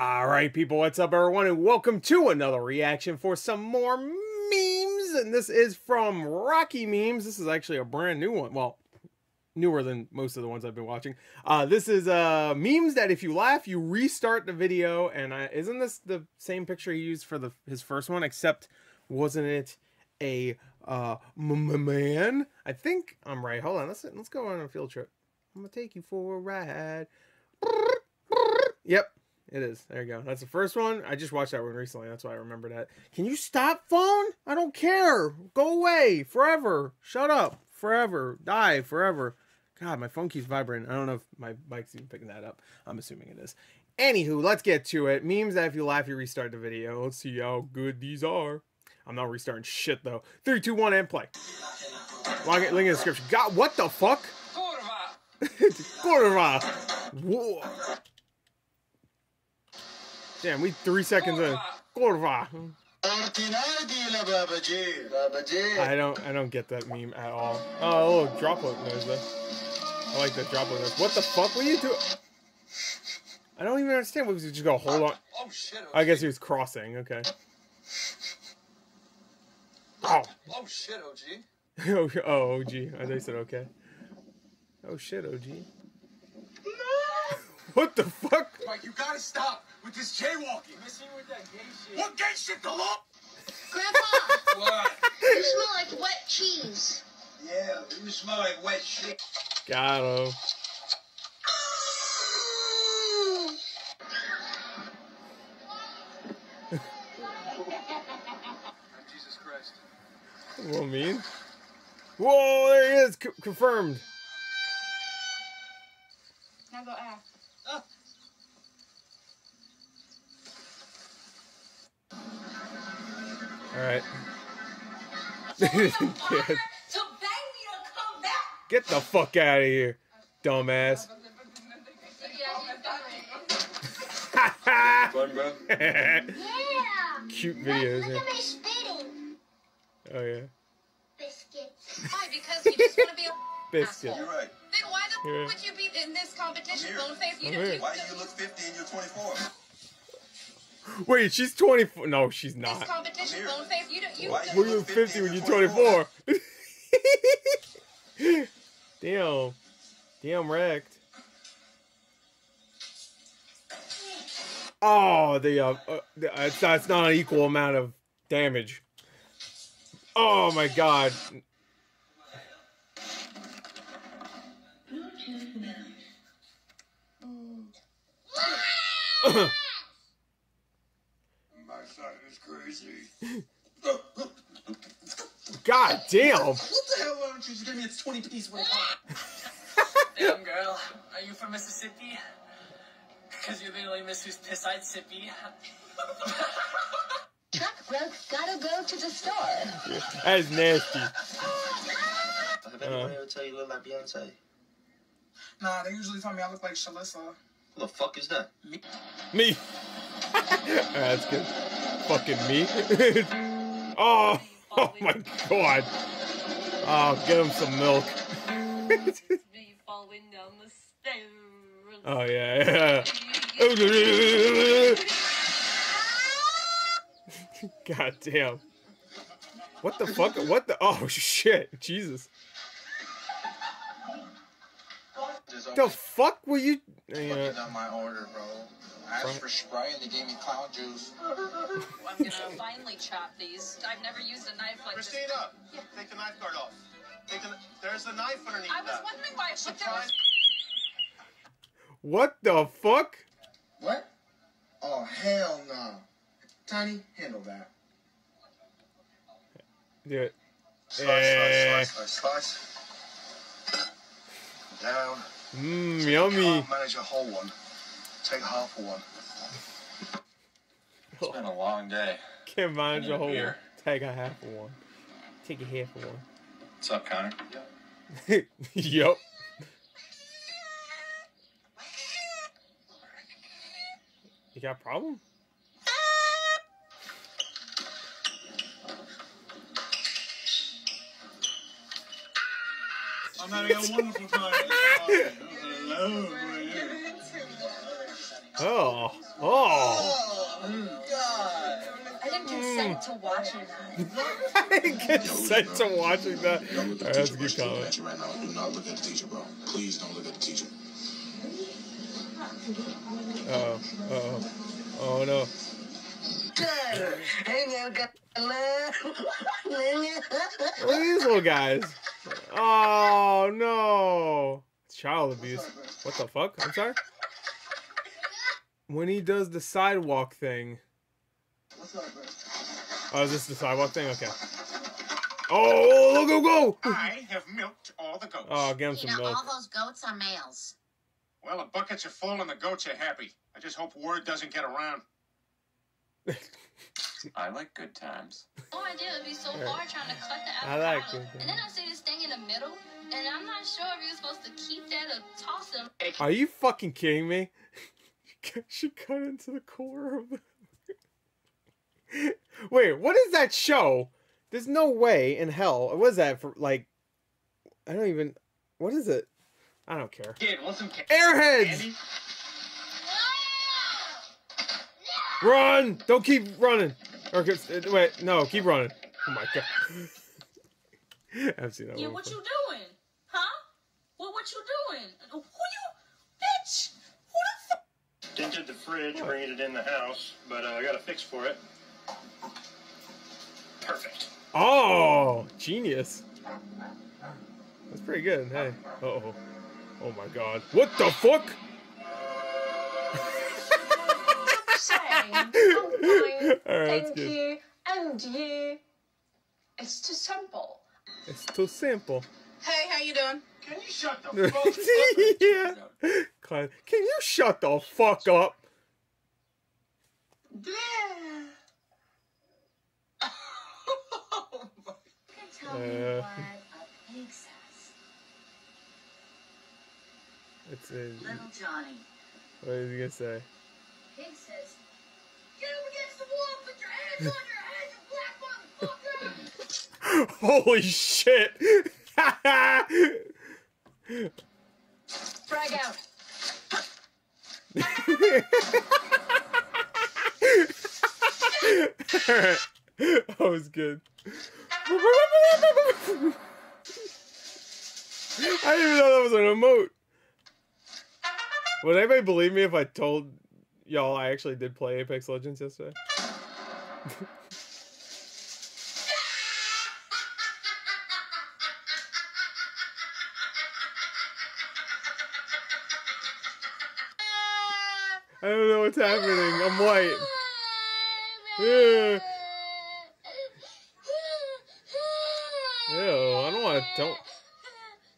All right, people, what's up, everyone, and welcome to another reaction for some more memes. And this is from Rocky Memes. This is actually a brand new one. Well, newer than most of the ones I've been watching. Uh, this is uh, memes that if you laugh, you restart the video. And I, isn't this the same picture he used for the his first one? Except wasn't it a uh, man? I think I'm right. Hold on, let's let's go on a field trip. I'm gonna take you for a ride. Yep, it is. There you go. That's the first one. I just watched that one recently. That's why I remember that. Can you stop, phone? I don't care. Go away forever. Shut up forever. Die forever. God, my phone keeps vibrating. I don't know if my mic's even picking that up. I'm assuming it is. Anywho, let's get to it. Memes that if you laugh, you restart the video. Let's see how good these are. I'm not restarting shit though. Three, two, one, and play. Log it, link in the description. God, what the fuck? Kurva. Whoa. Damn, we three seconds in. Corva. I don't I don't get that meme at all. Oh, a little droplet noise though. I like that droplet noise. What the fuck were you doing? I don't even understand. What was he just go hold on? Oh shit! Oh, I guess he was crossing. Okay. Oh. Oh shit, OG. oh, oh, OG. I they said okay. Oh shit, OG. what the fuck? Mike, you gotta stop with this jaywalking. Missing with that gay shit. What gay shit? The law. Grandpa, What? you smell like wet cheese. Yeah, you smell like wet shit. Got him. Jesus Christ. What mean? Whoa, there he is. C- confirmed. Now go ask. All right. To beg me to come back. Get the fuck out of here, dumbass. Fun, bro. Yeah. Cute videos. look Yeah. at me spitting. Oh yeah, Biscuits. Why? Because you just want to be a biscuit. asshole. You're right. Then why the Yeah. would you be in this competition, I'm here. Boneface? You I'm do here. you, Why do you look 50 and you're 24? Wait, she's 24. No, she's this not. competition, I'm. Boneface? You don't. You. Why don't- Were you 50 when you're 24? Damn. Damn wrecked. Oh, the uh, uh the, uh, it's, it's not an equal amount of damage. Oh my god. Crazy. God damn. What the hell? Why don't you just give me its 20 piece worth? Damn girl, are you from Mississippi? Because you're the only miss who's piss I'd sippy. Truck broke. Gotta go to the store. That's nasty. Have anyone Uh. ever tell you you look like Beyonce? Nah, they usually tell me I look like Shalissa. Who the fuck is that? Me. Alright, that's good. Fucking me. oh, oh my god. Oh, get him some milk. Me falling down the stairs. Oh, yeah, yeah. God damn. What the fuck? What the? Oh, shit. Jesus. The fuck were you? Yeah. on my order, bro. I asked for Sprite and they gave me clown juice. I'm gonna finally chop these. I've never used a knife like this. Christina, take the knife guard off. Take the, there's a knife underneath I was that. wondering why I put there was Surprise. What the fuck? What? Oh, hell no. Tiny, handle that. Do it. Slice, Eh. slice, slice, slice, slice. Down. Mmm, You yummy. can't manage a whole one. Take half a one. It's been a long day. Can't manage a a whole one. Take a half of one. Take a half of one. What's up, Connor? Yep. yep. You got a problem? I'm having a wonderful time. Hello. Oh. Oh. I didn't consent to watching that. I didn't consent to watching that. Alright, that's a good comment. Right now, do not look at the teacher, bro. Please don't look at the teacher. Oh. Oh. Oh no. Look at these little guys. Oh no. Child abuse. What the fuck? I'm sorry? When he does the sidewalk thing. What's up, bro? Oh, is this the sidewalk thing? Okay. Oh, go, go, go! I have milked all the goats. Oh, give him You some know, milk. all those goats are males. Well, the buckets are full and the goats are happy. I just hope word doesn't get around. I like good times. Oh, no idea it'd be so hard trying to cut the avocado. I avocado. like it. And then I see this thing in the middle, and I'm not sure if you're supposed to keep that or toss it. Are you fucking kidding me? she cut into the core of the. Wait, what is that show? There's no way in hell. What is that for? Like, I don't even. What is it? I don't care. Kid, want some ca- Airheads! candy? Run! Don't keep running. Or uh, wait, no, keep running. Oh my god. I've seen that Yeah, one. what you doing? Huh? What what you doing? Who you? Bitch! Who the fuck? Dented the fridge, bringing it in the house, but uh, I got a fix for it. Perfect. Oh, genius. That's pretty good. Hey. Uh oh. Oh my god. What the fuck? Saying, I'm fine, Alright, that's thank you, and you. It's too simple. It's too simple. Hey, how you doing? Can you shut the fuck up? yeah. Clive, Can you shut the fuck up? Tell me Uh. what a pig says. It's a, Little Johnny. what is he gonna say? Pig says, Holy shit! Frag out. that was good. I didn't even know that was an emote. Would anybody believe me if I told y'all I actually did play Apex Legends yesterday? I don't know what's happening. I'm white. Ew, I don't want to. Don't.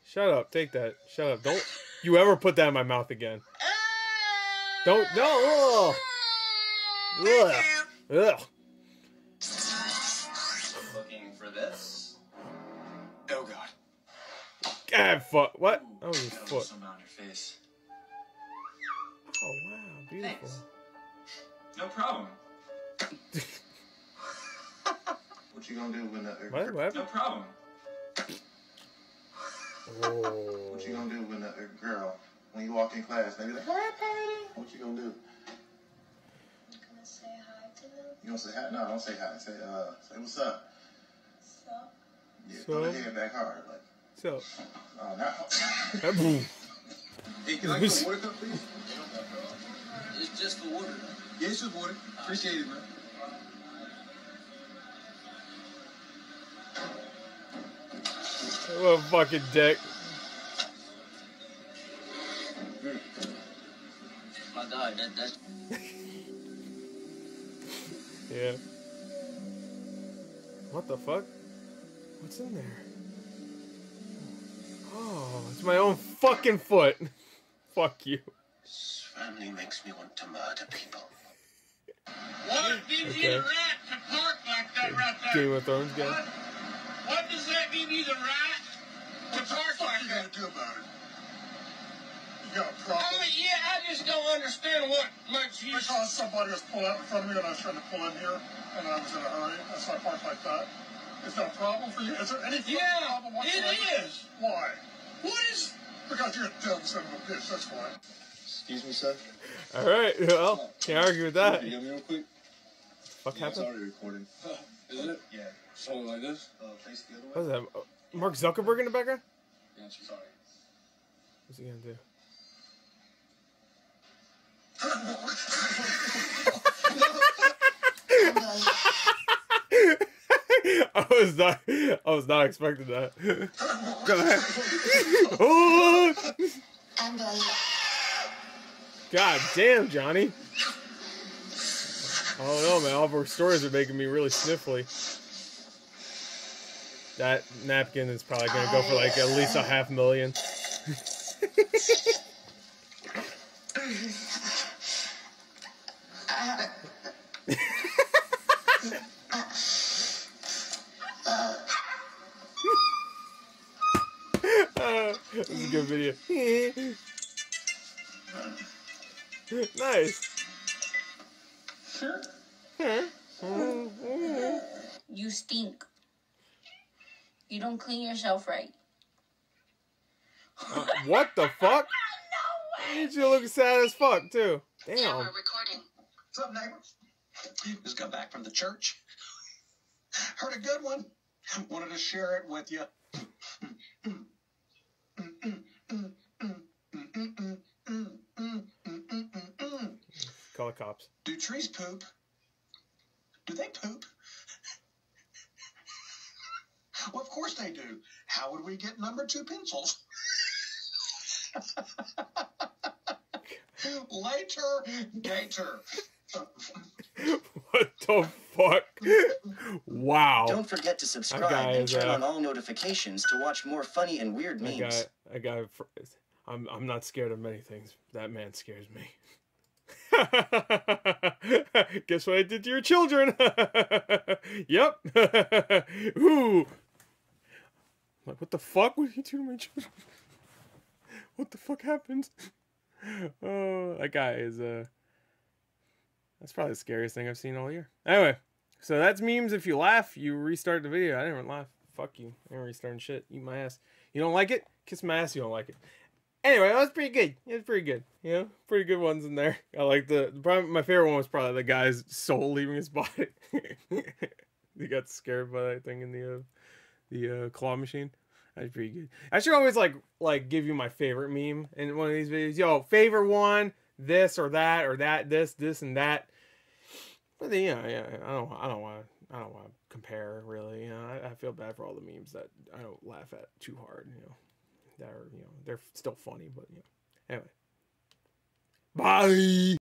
Shut up. Take that. Shut up. Don't you ever put that in my mouth again. Don't. No. Ugh. Ugh. Ugh. Looking for this? Oh god. Ah, fuck. What? That was his foot. on your face. Oh, wow. Beautiful. Thanks. No problem. What you gonna do when the What? What? No problem. Oh. What you gonna do when the girl when you walk in class? They be like, "Hi, Patty." What you gonna do? You gonna say hi to them. You gonna say hi? No, don't say hi. Say uh, say what's up. So, Yeah, throw the So? head back hard. Like, So. oh, now. Boom. Hey, can I get a water cup, please? It's just the water. Yeah, it's just water. Appreciate it, man. What a fucking dick. My that, that's Yeah. What the fuck? What's in there? Oh, it's my own fucking foot. Fuck you. This family makes me want to murder people. What gives you the right to park like that right there? Game of Thrones guy. What, what does that give you the right to park What like you that? gonna do about it? You got a I problem? mean, yeah, I just don't understand what makes you. Because somebody was pulling out in front of me and I was trying to pull in here and I was in a hurry, and so I parked like that. Is that a problem for you? Is there any fucking Yeah, problem it whatsoever? is. Why? What is? Because you're a dumb son of a bitch, that's why. Excuse me, sir. All right. Well, can't argue with that. Can you hear me real quick? What Yeah, it's happened? already recording. Is it? Yeah. Something like this? Uh, face the other way. What is that? Oh, Mark Zuckerberg in the background? Yeah, she's sorry. What's he gonna do? I was not. I was not expecting that. God damn, Johnny. I don't know, man. All of our stories are making me really sniffly. That napkin is probably gonna go for like at least a half million. this is a good video. nice. You stink. You don't clean yourself right. Uh, what the fuck? no way. You look sad as fuck too. Damn. recording. What's up, neighbors? Just got back from the church. Heard a good one. Wanted to share it with you. Call the. Do trees poop? Do they poop? well, of course they do. How would we get number two pencils? Later, Gator. What the fuck? Wow. Don't forget to subscribe guy and turn uh, on all notifications to watch more funny and weird I memes. got. I got. I'm. I'm not scared of many things. That man scares me. Guess what I did to your children? yep. Ooh. Like, what the fuck? What did you do to my children? what the fuck happened? Oh, that guy is uh. That's probably the scariest thing I've seen all year. Anyway, so that's memes. If you laugh, you restart the video. I didn't laugh. Fuck you. I ain't restarting shit. Eat my ass. You don't like it? Kiss my ass. You don't like it. Anyway, that was pretty good. It was pretty good. You know, pretty good ones in there. I like the, probably, my favorite one was probably the guy's soul leaving his body. he got scared by that thing in the uh, the uh, claw machine. That's pretty good. I should always like like give you my favorite meme in one of these videos. Yo, favorite one, this or that or that, this, this and that. But then, yeah, yeah, I don't, I don't want to, I don't want to compare really. You know, I, I feel bad for all the memes that I don't laugh at too hard. You know, that are, you know, they're still funny, but you know, anyway. Bye.